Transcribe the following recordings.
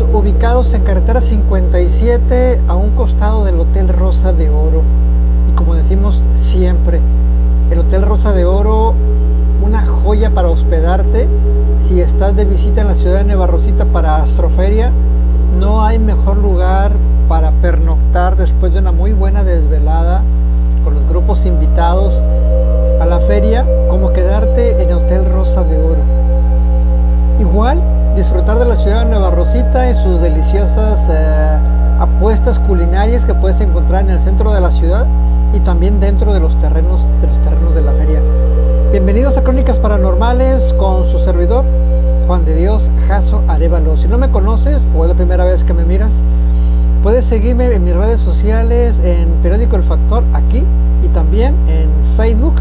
Ubicados en carretera 57 a un costado del Hotel Rosa de Oro. Y como decimos siempre, el Hotel Rosa de Oro, una joya para hospedarte. Si estás de visita en la ciudad de Nueva Rosita para Astroferia, no hay mejor lugar para pernoctar después de una muy buena desvelada con los grupos invitados a la feria como quedarte en el Hotel Rosa de Oro. Igual disfrutar de la ciudad de Nueva Rosita y sus deliciosas eh, apuestas culinarias que puedes encontrar en el centro de la ciudad y también dentro de los terrenos de los terrenos de la feria. Bienvenidos a Crónicas Paranormales con su servidor Juan de Dios Jaso Arevalo. Si no me conoces o es la primera vez que me miras, puedes seguirme en mis redes sociales en Periódico El Factor aquí y también en Facebook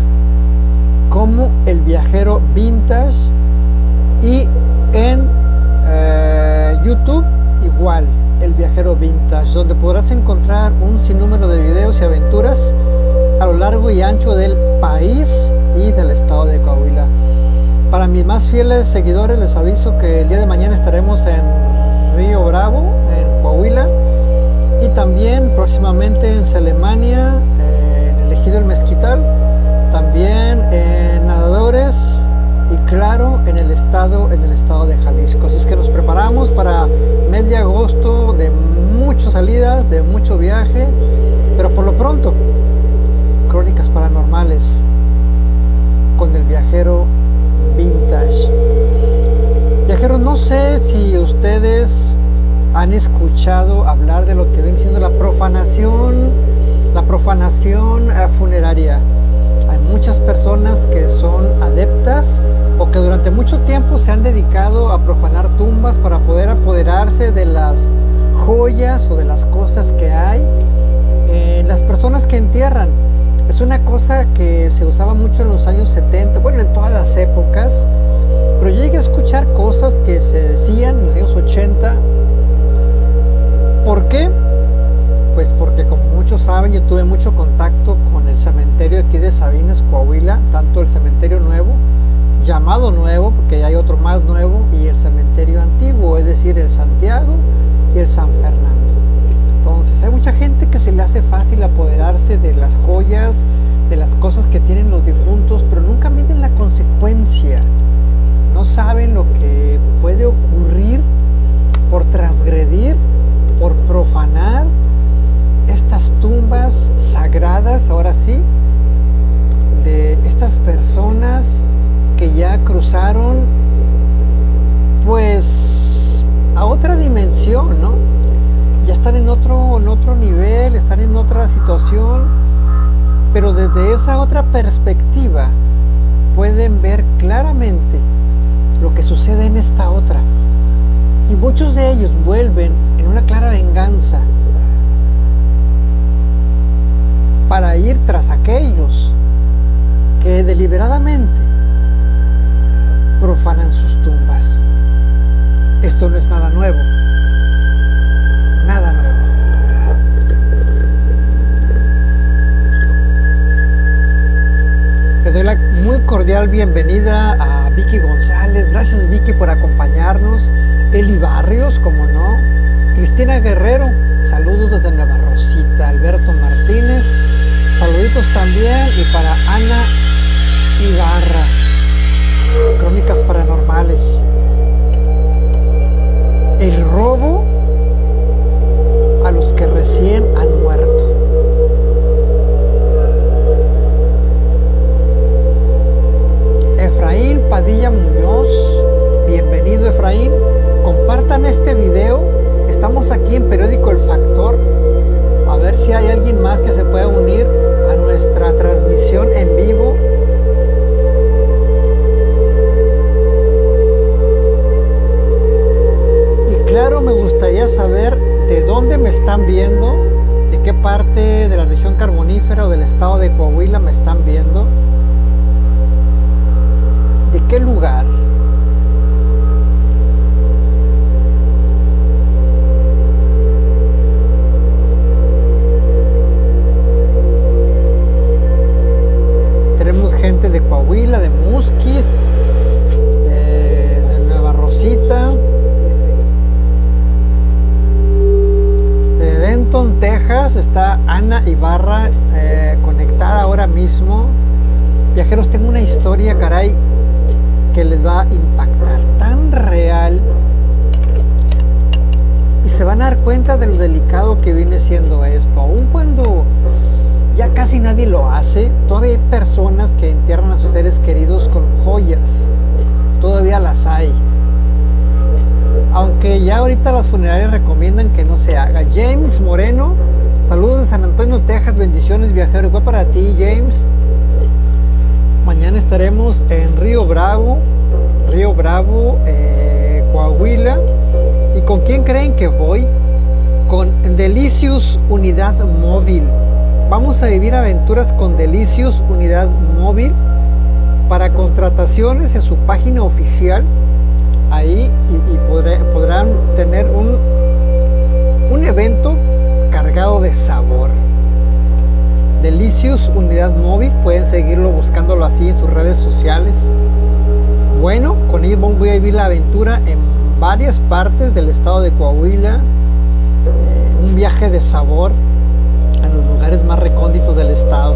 como El Viajero Vintage y en eh, YouTube igual El Viajero Vintage, donde podrás encontrar un sinnúmero de videos y aventuras a lo largo y ancho del país y del estado de Coahuila. Para mis más fieles seguidores les aviso que el día de mañana estaremos en Río Bravo, en Coahuila, y también próximamente en Salemania, en el Ejido El Mezquital, también en Nadadores claro en el estado en el estado de Jalisco. Así es que nos preparamos para mes de agosto de muchas salidas, de mucho viaje, pero por lo pronto crónicas paranormales con el viajero vintage. Viajeros, no sé si ustedes han escuchado hablar de lo que viene siendo la profanación, la profanación funeraria. Muchas personas que son adeptas o que durante mucho tiempo se han dedicado a profanar tumbas para poder apoderarse de las joyas o de las cosas que hay en las personas que entierran. Es una cosa que se usaba mucho en los años 70, bueno, en todas las épocas, pero llegué a escuchar cosas que se decían en los años 80. ¿Por qué? Saben, yo tuve mucho contacto con el cementerio aquí de Sabinas, Coahuila, tanto el cementerio nuevo, llamado nuevo, porque hay otro más nuevo, y el cementerio antiguo, es decir, el Santiago y el San Fernando. Entonces, hay mucha gente que se le hace fácil apoderarse de las joyas, de las cosas que tienen los difuntos, pero nunca miden la consecuencia. No saben lo que puede ocurrir por transgredir, por profanar estas tumbas sagradas, ahora sí, de estas personas que ya cruzaron, pues, a otra dimensión, ¿no? ya están en otro, en otro nivel, están en otra situación, pero desde esa otra perspectiva pueden ver claramente lo que sucede en esta otra. Y muchos de ellos vuelven en una clara venganza para ir tras aquellos que deliberadamente profanan sus tumbas. Esto no es nada nuevo nada nuevo. Les doy la muy cordial bienvenida a Vicky González. Gracias Vicky por acompañarnos. Eli Barrios, como no. Cristina Guerrero, saludos desde Nueva Rosita. Alberto Martínez, saluditos también. Y para Ana Ibarra, Crónicas Paranormales. El robo a los que recién han muerto. La región carbonífera o del estado de Coahuila me están viendo, de qué lugar. Que les va a impactar. Tan real. Y se van a dar cuenta de lo delicado que viene siendo esto. Aun cuando ya casi nadie lo hace, todavía hay personas que entierran a sus seres queridos con joyas. Todavía las hay. Aunque ya ahorita las funerarias recomiendan que no se haga. James Moreno, saludos de San Antonio, Texas, bendiciones viajeros. Igual para ti, James. Mañana estaremos en Río Bravo, Río Bravo, eh, Coahuila. ¿Y con quién creen que voy? Con Delicious Unidad Móvil. Vamos a vivir aventuras con Delicious Unidad Móvil para contrataciones en su página oficial. Ahí podrán tener un, un evento cargado de sabor. Delicious Unidad Móvil, pueden seguirlo buscándolo así en sus redes sociales. Bueno, con ellos voy a vivir la aventura en varias partes del estado de Coahuila. Eh, un viaje de sabor a los lugares más recónditos del estado.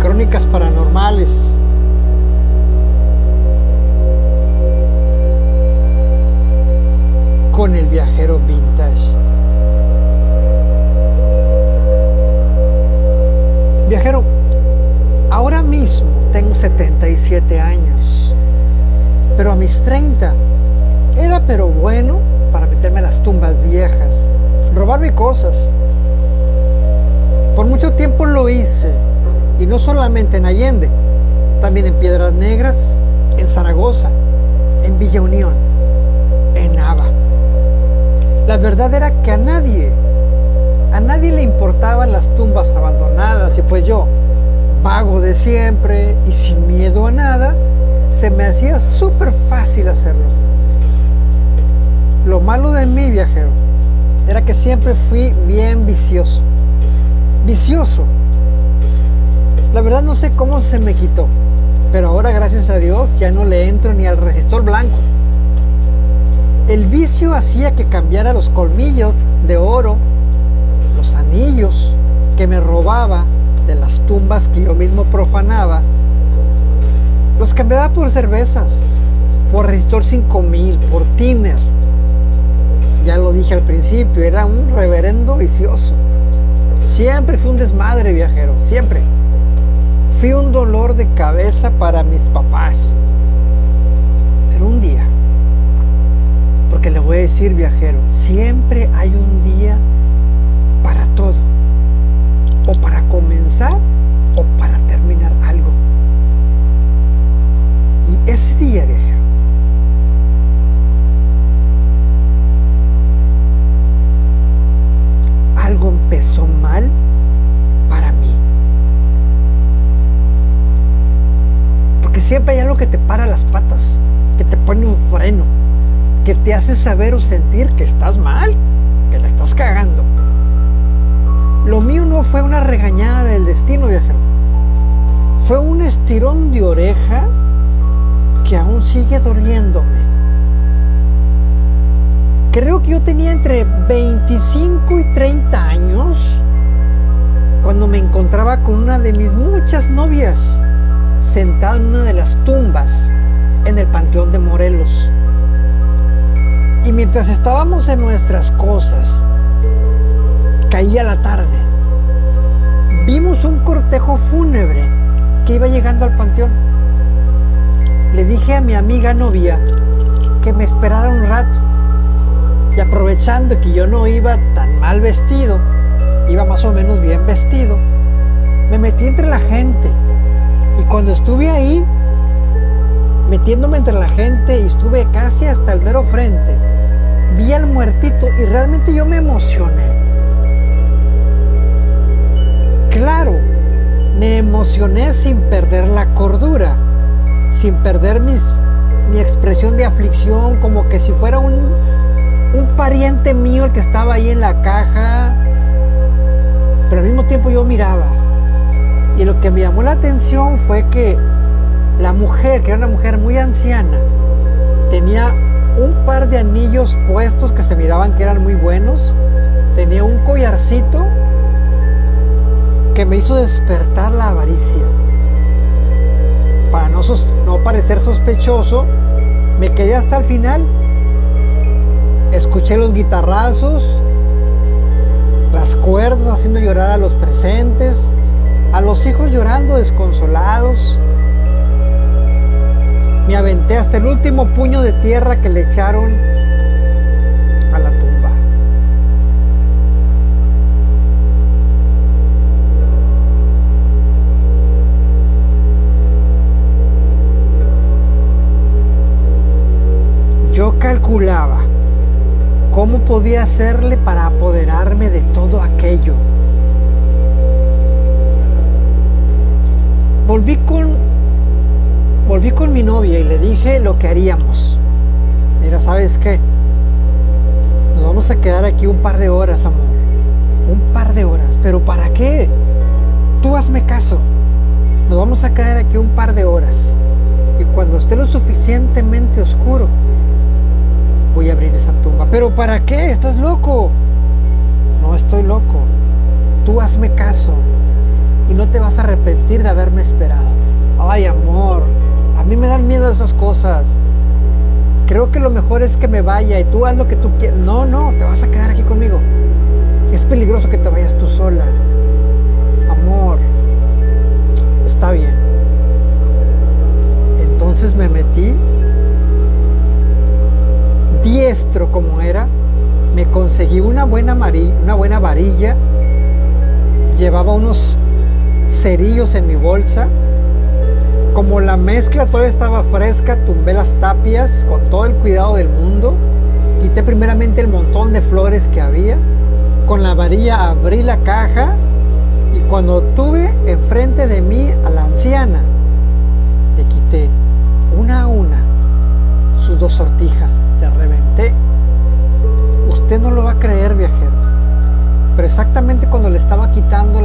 Crónicas paranormales. Con el viajero vintage. Viajero, ahora mismo tengo 77 años, pero a mis 30 era pero bueno para meterme a las tumbas viejas, robarme cosas. Por mucho tiempo lo hice, y no solamente en Allende, también en Piedras Negras, en Zaragoza, en Villa Unión. La verdad era que a nadie, a nadie le importaban las tumbas abandonadas y pues yo, vago de siempre y sin miedo a nada, se me hacía súper fácil hacerlo. Lo malo de mí, viajero, era que siempre fui bien vicioso. Vicioso. La verdad no sé cómo se me quitó, pero ahora gracias a Dios ya no le entro ni al resistor blanco. El vicio hacía que cambiara los colmillos de oro, los anillos que me robaba de las tumbas que yo mismo profanaba, los cambiaba por cervezas, por resistor 5000, por tiner ya lo dije al principio, era un reverendo vicioso. Siempre fui un desmadre viajero, siempre. Fui un dolor de cabeza para mis papás. Pero un día, porque le voy a decir viajero, siempre hay un día para todo. O para comenzar o para terminar algo. Y ese día, viajero, algo empezó mal para mí. Porque siempre hay algo que te para las patas, que te pone un freno, que te saber o sentir que estás mal, que la estás cagando. Lo mío no fue una regañada del destino, viajero. Fue un estirón de oreja que aún sigue doliéndome. Creo que yo tenía entre 25 y 30 años cuando me encontraba con una de mis muchas novias sentada en una de las tumbas en el Panteón de Morelos. Y mientras estábamos en nuestras cosas, caía la tarde. Vimos un cortejo fúnebre que iba llegando al panteón. Le dije a mi amiga novia que me esperara un rato y aprovechando que yo no iba tan mal vestido, iba más o menos bien vestido, me metí entre la gente. Y cuando estuve ahí, metiéndome entre la gente y estuve casi hasta el mero frente, vi al muertito y realmente yo me emocioné. Claro, me emocioné sin perder la cordura, sin perder mis, mi expresión de aflicción, como que si fuera un, un pariente mío el que estaba ahí en la caja, pero al mismo tiempo yo miraba. Y lo que me llamó la atención fue que la mujer, que era una mujer muy anciana, tenía un par de anillos puestos que se miraban que eran muy buenos, tenía un collarcito que me hizo despertar la avaricia. Para no, no parecer sospechoso, me quedé hasta el final. Escuché los guitarrazos, las cuerdas haciendo llorar a los presentes, a los hijos llorando desconsolados. Me aventé hasta el último puño de tierra que le echaron a la tumba. Yo calculaba cómo podía hacerle para apoderarme de todo aquello. Volví con volví con mi novia y le dije lo que haríamos. Mira, ¿sabes qué? Nos vamos a quedar aquí un par de horas, amor. Un par de horas. ¿Pero para qué? Tú hazme caso. Nos vamos a quedar aquí un par de horas. Y cuando esté lo suficientemente oscuro, voy a abrir esa tumba. ¿Pero para qué? ¿Estás loco? No estoy loco. Tú hazme caso. Y no te vas a arrepentir de haberme esperado. Ay, amor, a mí me dan miedo esas cosas. Creo que lo mejor es que me vaya y tú haz lo que tú quieras. No, no, te vas a quedar aquí conmigo. Es peligroso que te vayas tú sola. Amor, está bien. Entonces me metí, diestro como era, me conseguí una buena, una buena varilla, llevaba unos cerillos en mi bolsa como la mezcla todavía estaba fresca, tumbé las tapias con todo el cuidado del mundo. Quité primeramente el montón de flores que había. Con la varilla abrí la caja y cuando tuve enfrente de mí a la anciana, le quité una a una sus dos sortijas. Le reventé. Usted no lo va a creer, viajero. Pero exactamente cuando le estaba quitando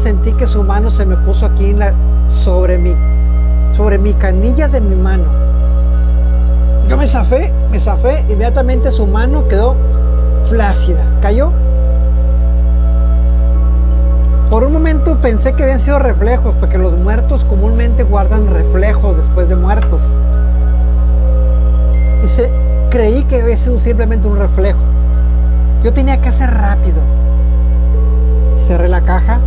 sentí que su mano se me puso aquí sobre, mi, sobre mi canilla de mi mano. Yo me zafé, me zafé, inmediatamente su mano quedó flácida, cayó. Por un momento pensé que habían sido reflejos, porque los muertos comúnmente guardan reflejos después de muertos. Y se, creí que había sido simplemente un reflejo. Yo tenía que hacer rápido. Cerré la caja,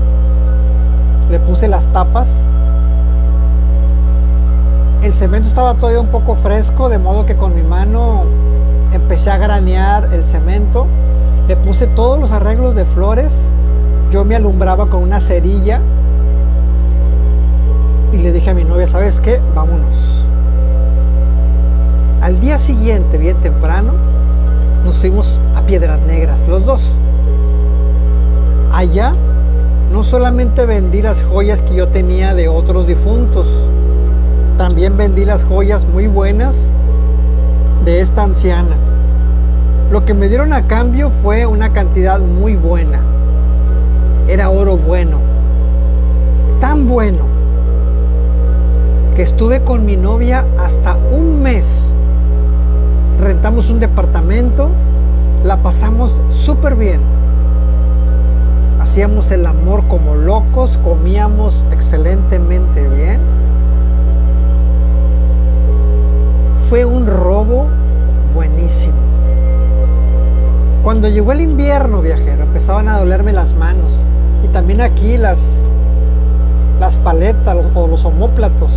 le puse las tapas. El cemento estaba todavía un poco fresco, de modo que con mi mano empecé a granear el cemento. Le puse todos los arreglos de flores. Yo me alumbraba con una cerilla. Y le dije a mi novia, ¿sabes qué? Vámonos. Al día siguiente, bien temprano, nos fuimos a Piedras Negras, los dos. Allá no solamente vendí las joyas que yo tenía de otros difuntos, también vendí las joyas muy buenas de esta anciana. Lo que me dieron a cambio fue una cantidad muy buena. Era oro bueno. Tan bueno que estuve con mi novia hasta un mes rentamos un departamento, la pasamos súper bien. Hacíamos el amor como locos, comíamos excelentemente bien. Fue un robo buenísimo. Cuando llegó el invierno, viajero, empezaban a dolerme las manos y también aquí las, paletas o los homóplatos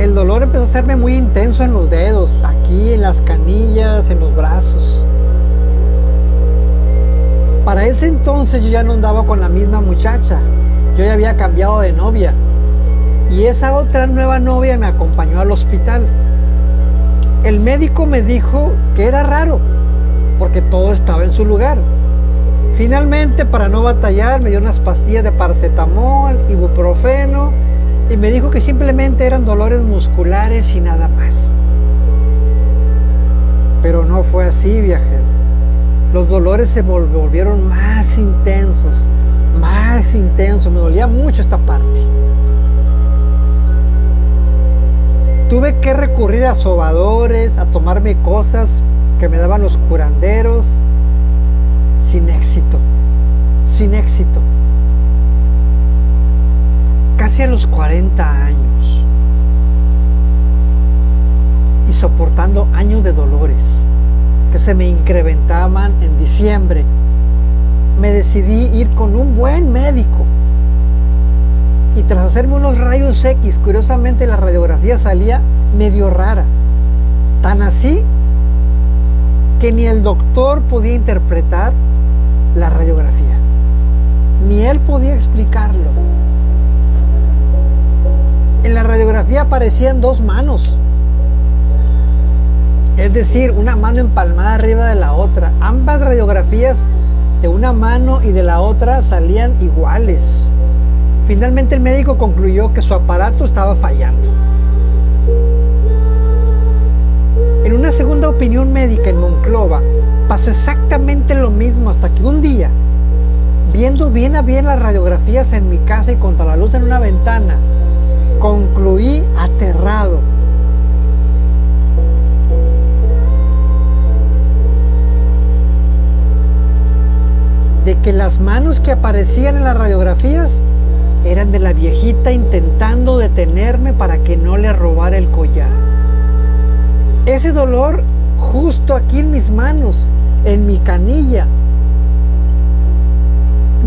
el dolor empezó a hacerme muy intenso en los dedos, aquí en las canillas, en los brazos. Para ese entonces yo ya no andaba con la misma muchacha, yo ya había cambiado de novia. Y esa otra nueva novia me acompañó al hospital. El médico me dijo que era raro, porque todo estaba en su lugar. Finalmente, para no batallar, me dio unas pastillas de paracetamol, ibuprofeno y me dijo que simplemente eran dolores musculares y nada más. Pero no fue así, viajero. Los dolores se volvieron más intensos, más intensos. Me dolía mucho esta parte. Tuve que recurrir a sobadores, a tomarme cosas que me daban los curanderos, sin éxito, sin éxito. Casi a los 40 años. Y soportando años de dolores que se me incrementaban en diciembre, me decidí ir con un buen médico y tras hacerme unos rayos X, curiosamente la radiografía salía medio rara. Tan así que ni el doctor podía interpretar la radiografía. Ni él podía explicarlo. En la radiografía aparecían dos manos. Es decir, una mano empalmada arriba de la otra. Ambas radiografías de una mano y de la otra salían iguales. Finalmente el médico concluyó que su aparato estaba fallando. En una segunda opinión médica en Monclova pasó exactamente lo mismo hasta que un día, viendo bien a bien las radiografías en mi casa y contra la luz en una ventana, concluí aterrado. De que las manos que aparecían en las radiografías eran de la viejita intentando detenerme para que no le robara el collar. Ese dolor justo aquí en mis manos, en mi canilla,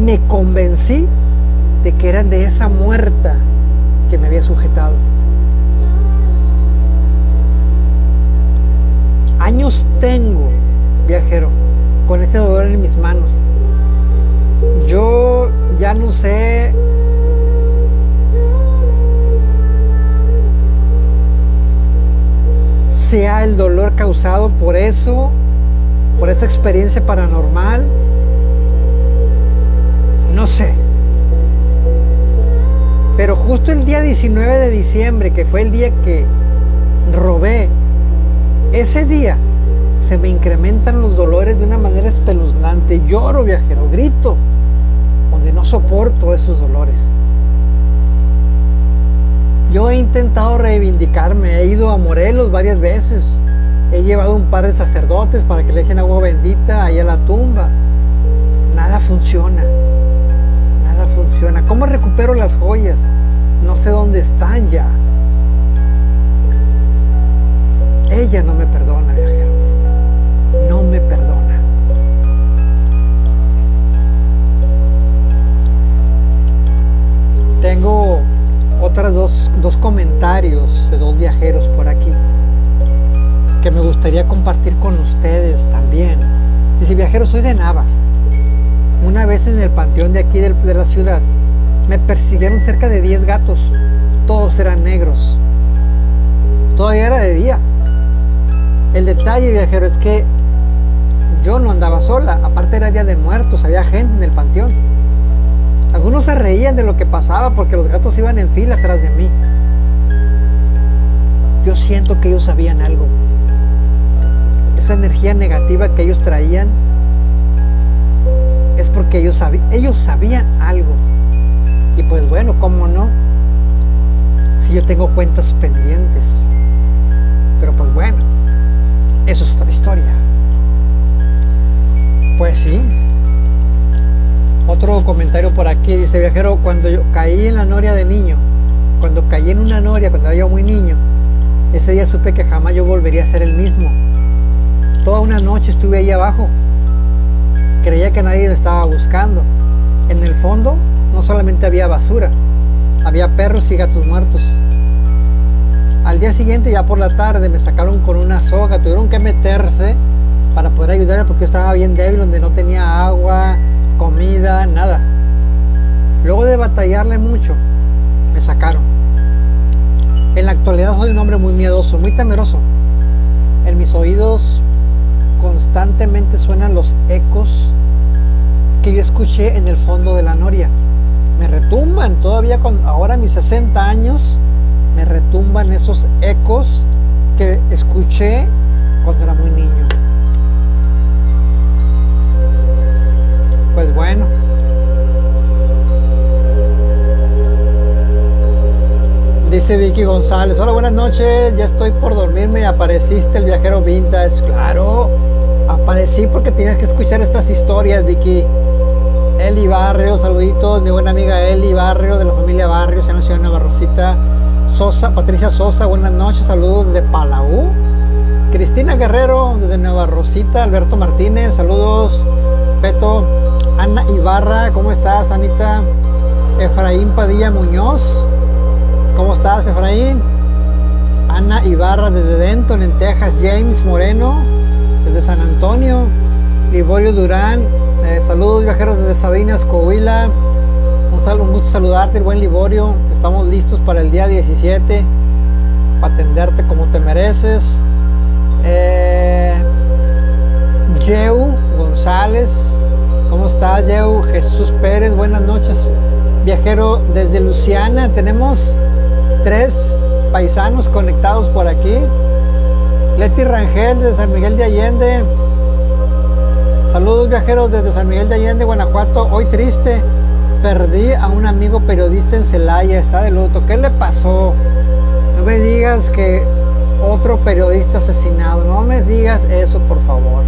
me convencí de que eran de esa muerta que me había sujetado. Años tengo, viajero, con ese dolor en mis manos. Yo ya no sé sea el dolor causado por eso, por esa experiencia paranormal. No sé. Pero justo el día 19 de diciembre, que fue el día que robé, ese día se me incrementan los dolores de una manera espeluznante. Lloro, viajero, grito, soporto esos dolores. Yo he intentado reivindicarme, he ido a Morelos varias veces, he llevado un par de sacerdotes para que le echen agua bendita ahí a la tumba. Nada funciona, nada funciona. ¿Cómo recupero las joyas? No sé dónde están ya. Ella no me perdona, dos, dos comentarios de dos viajeros por aquí que me gustaría compartir con ustedes también. Dice, viajero, soy de Nava. Una vez en el panteón de aquí de, de la ciudad, me persiguieron cerca de 10 gatos. Todos eran negros. Todavía era de día. El detalle, viajero, es que yo no andaba sola. Aparte era día de muertos, había gente en el panteón. Algunos se reían de lo que pasaba porque los gatos iban en fila atrás de mí. Yo siento que ellos sabían algo. Esa energía negativa que ellos traían es porque ellos, ellos sabían algo. Y pues bueno, ¿cómo no? Si yo tengo cuentas pendientes. Pero pues bueno, eso es otra historia. Pues sí, otro comentario por aquí dice, viajero, cuando yo caí en la noria de niño, cuando caí en una noria, cuando era yo muy niño, ese día supe que jamás yo volvería a ser el mismo. Toda una noche estuve ahí abajo. Creía que nadie me estaba buscando. En el fondo no solamente había basura, había perros y gatos muertos. Al día siguiente, ya por la tarde, me sacaron con una soga, tuvieron que meterse para poder ayudarme porque estaba bien débil, donde no tenía agua, comida, nada. Luego de batallarle mucho, me sacaron. En la actualidad soy un hombre muy miedoso, muy temeroso. En mis oídos constantemente suenan los ecos que yo escuché en el fondo de la noria. Me retumban, todavía con ahora mis 60 años, me retumban esos ecos que escuché cuando era muy niño. Pues bueno. Dice Vicky González, hola, buenas noches. Ya estoy por dormirme. Apareciste el viajero vintage. Claro, aparecí porque tienes que escuchar estas historias, Vicky. Eli Barrio, saluditos. Mi buena amiga Eli Barrio de la familia Barrios en la ciudad Navarrosita. Sosa, Patricia Sosa, buenas noches. Saludos de Palau. Cristina Guerrero desde Nueva Rosita. Alberto Martínez, saludos. Peto. Ana Ibarra, ¿cómo estás, Anita? Efraín Padilla Muñoz. ¿Cómo estás, Efraín? Ana Ibarra desde Denton, en Texas. James Moreno, desde San Antonio. Liborio Durán. Eh, saludos, viajeros desde Sabinas, Coahuila. Un, sal un gusto saludarte, el buen Liborio. Estamos listos para el día 17. Para atenderte como te mereces. Eh, Yeu González. ¿Cómo estás, Yeu? Jesús Pérez, buenas noches. Viajero desde Luciana. Tenemos tres paisanos conectados por aquí. Leti Rangel de San Miguel de Allende. Saludos viajeros desde San Miguel de Allende, Guanajuato. Hoy triste, perdí a un amigo periodista en Celaya, está de luto. ¿Qué le pasó? No me digas que otro periodista asesinado. No me digas eso, por favor.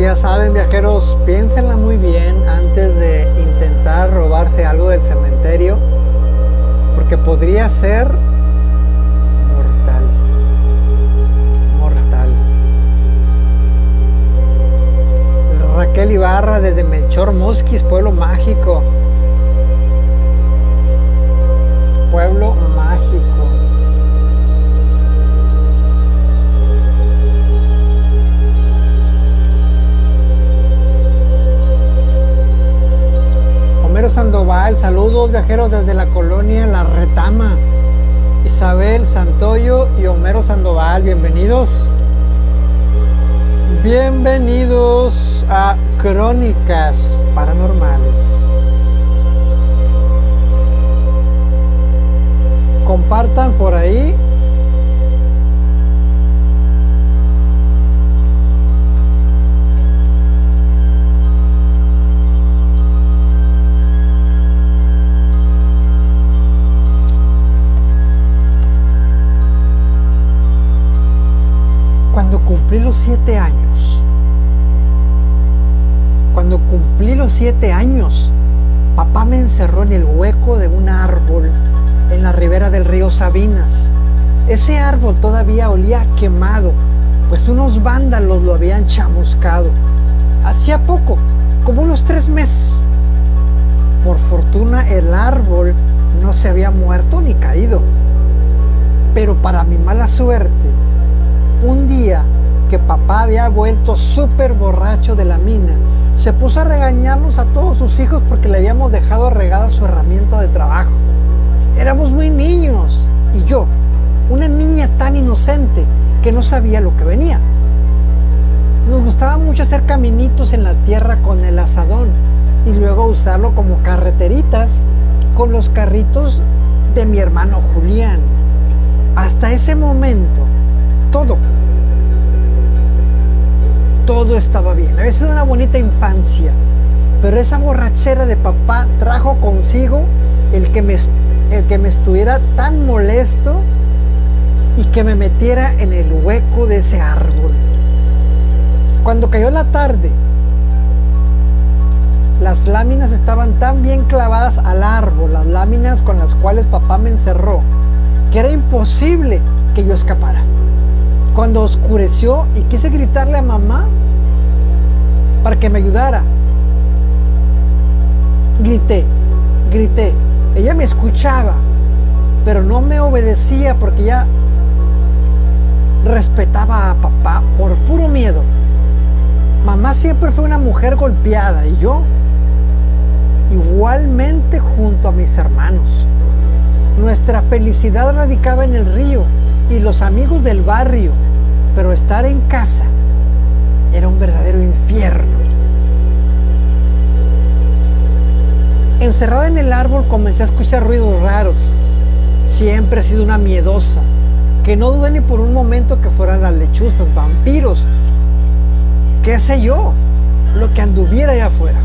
ya saben viajeros, piénsenla muy bien antes de intentar robarse algo del cementerio, porque podría ser Raquel Ibarra desde Melchor Mosquis, pueblo mágico. Pueblo mágico. Sandoval, saludos viajeros desde la colonia La Retama. Isabel Santoyo y Homero Sandoval, bienvenidos. Bienvenidos a Crónicas Paranormales. Compartan por ahí cumplí los siete años, cuando cumplí los siete años, papá me encerró en el hueco de un árbol en la ribera del río Sabinas. Ese árbol todavía olía quemado, pues unos vándalos lo habían chamuscado. Hacía poco, como unos tres meses. Por fortuna el árbol no se había muerto ni caído. Pero para mi mala suerte, un día que papá había vuelto súper borracho de la mina, se puso a regañarnos a todos sus hijos porque le habíamos dejado regada su herramienta de trabajo. Éramos muy niños y yo, una niña tan inocente que no sabía lo que venía. Nos gustaba mucho hacer caminitos en la tierra con el asadón y luego usarlo como carreteritas con los carritos de mi hermano Julián. Hasta ese momento, todo todo estaba bien. A veces una bonita infancia, pero esa borrachera de papá trajo consigo el que me, el que me estuviera tan molesto y que me metiera en el hueco de ese árbol. Cuando cayó la tarde, las láminas estaban tan bien clavadas al árbol, las láminas con las cuales papá me encerró, que era imposible que yo escapara. Cuando oscureció y quise gritarle a mamá para que me ayudara, grité, grité. Ella me escuchaba, pero no me obedecía porque ella respetaba a papá por puro miedo. Mamá siempre fue una mujer golpeada y yo igualmente junto a mis hermanos. Nuestra felicidad radicaba en el río y los amigos del barrio, pero estar en casa era un verdadero infierno. Encerrada en el árbol comencé a escuchar ruidos raros. Siempre he sido una miedosa, que no dudé ni por un momento que fueran las lechuzas, vampiros, qué sé yo, lo que anduviera allá afuera.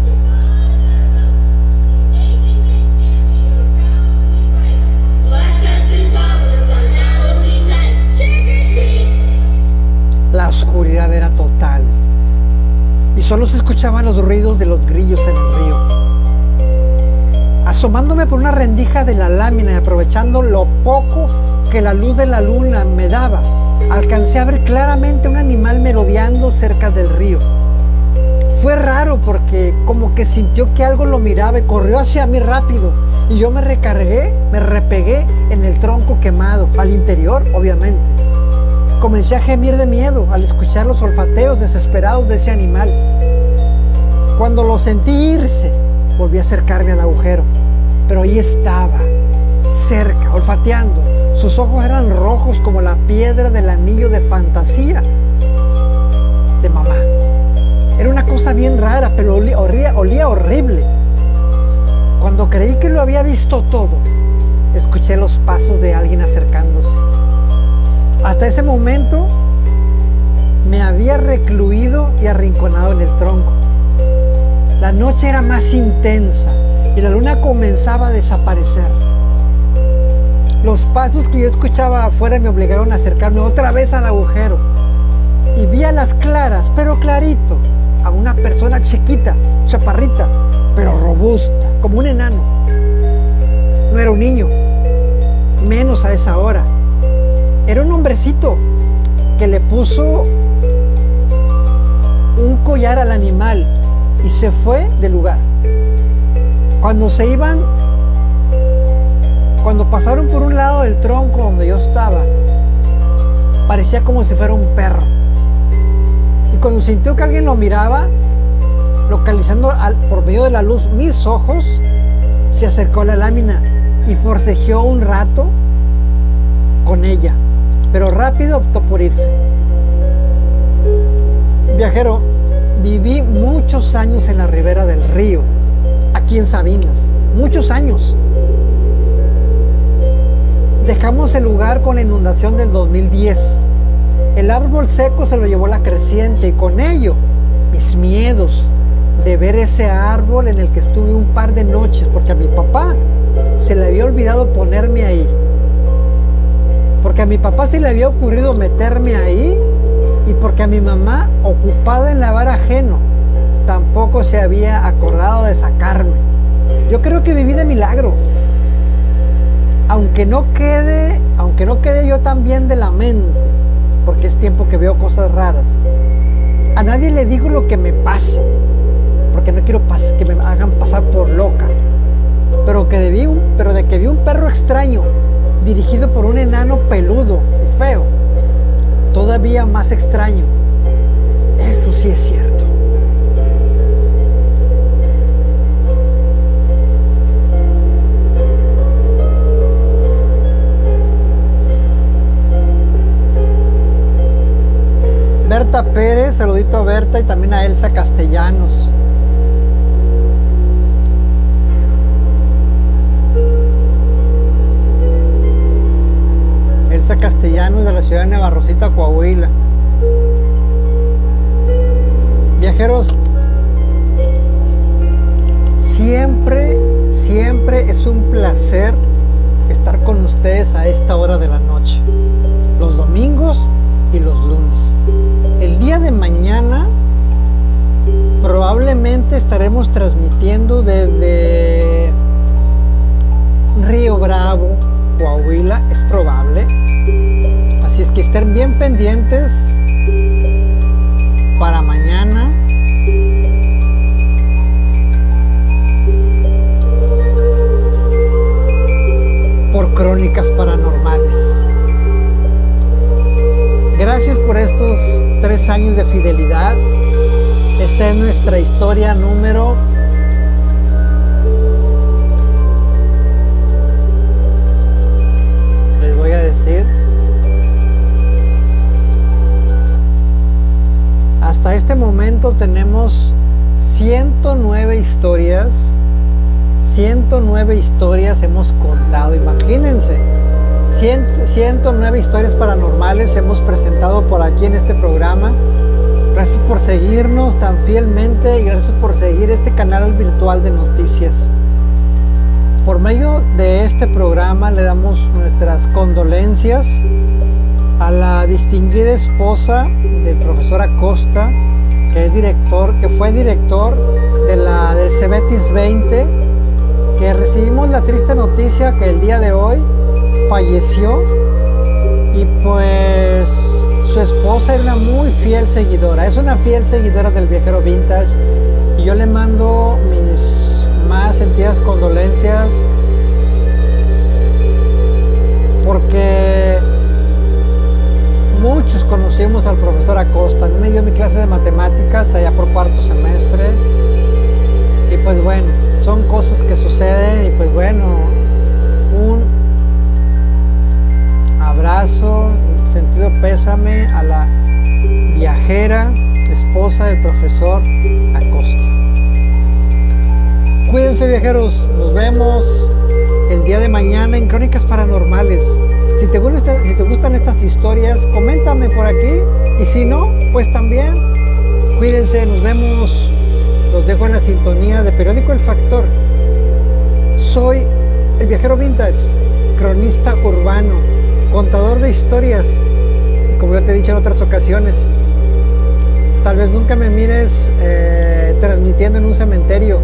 La oscuridad era total y solo se escuchaban los ruidos de los grillos en el río. Asomándome por una rendija de la lámina y aprovechando lo poco que la luz de la luna me daba, alcancé a ver claramente un animal merodeando cerca del río. Fue raro porque como que sintió que algo lo miraba y corrió hacia mí rápido y yo me recargué, me repegué en el tronco quemado, al interior obviamente. Comencé a gemir de miedo al escuchar los olfateos desesperados de ese animal. Cuando lo sentí irse, volví a acercarme al agujero, pero ahí estaba, cerca, olfateando. Sus ojos eran rojos como la piedra del anillo de fantasía de mamá. Era una cosa bien rara, pero olía, horrible. Cuando creí que lo había visto todo, escuché los pasos de alguien acercándose. Hasta ese momento me había recluido y arrinconado en el tronco. La noche era más intensa y la luna comenzaba a desaparecer. Los pasos que yo escuchaba afuera me obligaron a acercarme otra vez al agujero y vi a las claras, pero clarito, a una persona chiquita, chaparrita, pero robusta, como un enano. No era un niño, menos a esa hora. Era un hombrecito que le puso un collar al animal y se fue del lugar. Cuando se iban, cuando pasaron por un lado del tronco donde yo estaba, parecía como si fuera un perro. Y cuando sintió que alguien lo miraba, localizando por medio de la luz mis ojos, se acercó a la lámina y forcejeó un rato con ella pero rápido optó por irse. Viajero, viví muchos años en la ribera del río, aquí en Sabinas, muchos años. Dejamos el lugar con la inundación del 2010. El árbol seco se lo llevó la creciente y con ello mis miedos de ver ese árbol en el que estuve un par de noches porque a mi papá se le había olvidado ponerme ahí porque a mi papá se le había ocurrido meterme ahí y porque a mi mamá, ocupada en lavar ajeno, tampoco se había acordado de sacarme. Yo creo que viví de milagro. Aunque no quede, aunque no quede yo también de la mente, porque es tiempo que veo cosas raras. A nadie le digo lo que me pasa, porque no quiero que me hagan pasar por loca. Pero que de, pero de que vi un perro extraño dirigido por un enano peludo feo, todavía más extraño. Eso sí es cierto. Berta Pérez, saludito a Berta y también a Elsa Castellanos. Castellanos de la ciudad de Navarrosita, Coahuila. Viajeros, siempre, siempre es un placer estar con ustedes a esta hora de la noche, los domingos y los lunes. El día de mañana probablemente estaremos transmitiendo desde Río Bravo, Coahuila, es probable Así es que estén bien pendientes para mañana. Por crónicas paranormales. Gracias por estos tres años de fidelidad. Esta es nuestra historia número hasta este momento tenemos 109 historias. 109 historias hemos contado, imagínense. 109 historias paranormales hemos presentado por aquí en este programa. Gracias por seguirnos tan fielmente y gracias por seguir este canal virtual de noticias. Por medio de este programa le damos nuestras condolencias a la distinguida esposa del profesor Acosta, que es director, que fue director de la del Cebetis 20, que recibimos la triste noticia que el día de hoy falleció y pues su esposa era una muy fiel seguidora, es una fiel seguidora del viajero vintage y yo le mando mis más sentidas condolencias porque muchos conocimos al profesor Acosta. me dio mi clase de matemáticas allá por cuarto semestre. Y pues bueno, son cosas que suceden y pues bueno, historias, coméntame por aquí. Y si no, pues también. Cuídense, nos vemos. Los dejo en la sintonía de Periódico El Factor. Soy el viajero vintage, cronista urbano, contador de historias, como ya te he dicho en otras ocasiones. Tal vez nunca me mires eh, transmitiendo en un cementerio,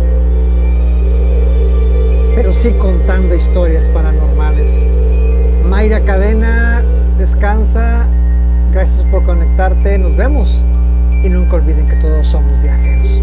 pero sí contando historias paranormales. Mayra Cadena, descansa, gracias por conectarte, nos vemos. Y nunca olviden que todos somos viajeros.